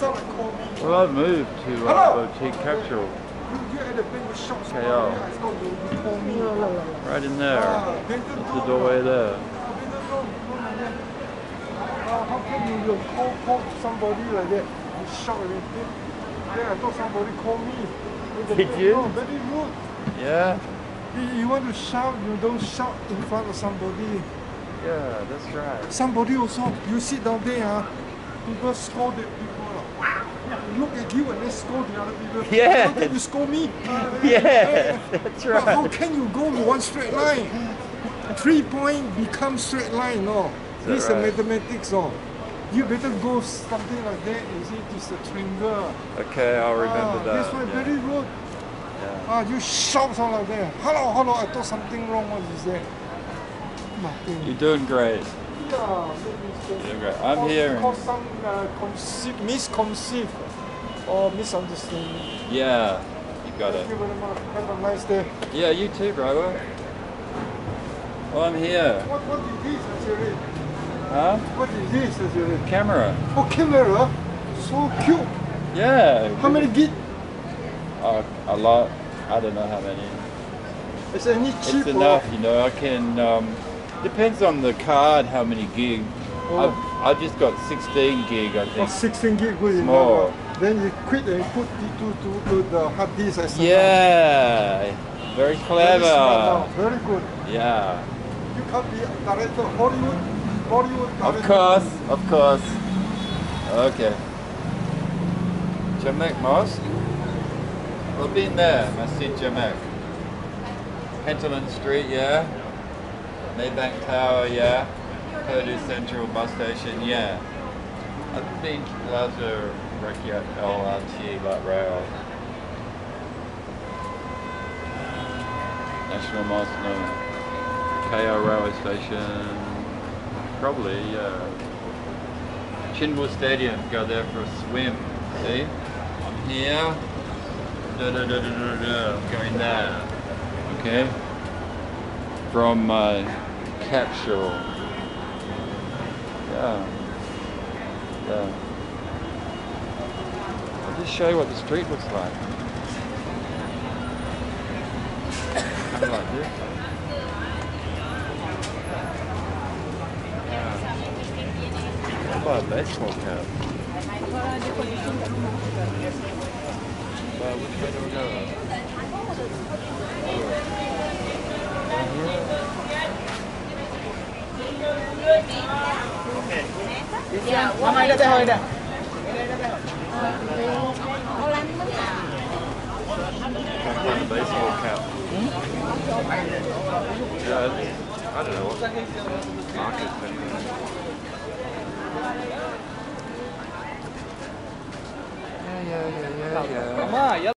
Well, I've moved to uh. Boutique Capsule, You, you at the banquet shop. so KL. I thought you, you call me. right in there. Ah, That's the doorway there. Banquet room, room like that. Uh, how can you, call, call somebody like that? You shout at it. Then I thought somebody called me. In Did you? room, Very rude. Yeah, You, you want to shout, you don't shout in front of somebody. yeah, that's right. Somebody also, you sit down there, ah, people scold the people. Look at you and then scold the other people. Yes. How can you scold me? Yes, that's But how can you go in one straight line? Three point becomes straight line, no. This is right? mathematics, no. You better go something like that, you see, is a triangle. Okay, I'll remember Ah, that. This one yeah. very rude. Yeah. Ah, you shout out like that. Hello, hello, I thought something wrong, what is that? Nothing. You're doing great. Yeah. I'm here. Cause some uh, conceive, misconceive or misunderstanding. Yeah, you got Thank it. you. Have a nice day. Yeah, you too, brother. Well, I'm here. What, what is this actually? Huh? What is this actually? Camera. Oh, camera. So cute. Yeah. How many gig? Oh, a lot. I don't know how many. Is any cheap It's enough, you know. I can. Um, depends on the card how many gig. Oh. I've, I've just got 16 gig, I or think. 16 gig good Small. enough? Then you quit and put it to, to, the hard disk as Yeah. Very Very clever. now. Very good. Yeah. You can't be a director Hollywood. Hollywood Of course, of course. Okay. Jamek Mosque. We've been there, Masjid Jamek. Petaling Street, yeah. Maybank Tower, yeah. Pudu Central Bus Station, yeah. I think to Plaza Rakyat LRT Light Rail. National Mosque, no. KL Railway Station. Probably, yeah. Chinwoo Stadium, go there for a swim. See? I'm here. Da, da, da, da, da, da. I'm going there. Okay? From my capsule. Yeah. Yeah. I'll just show you what the street looks like. Kind like this. Yeah. I'll buy a baseball cap. Which way do we go? Năm nay đã tới hơi nè. Can't find a baseball cap. Yeah, it's- I don't know what market thing. Yeah, yeah, yeah, yeah, yeah. Mà,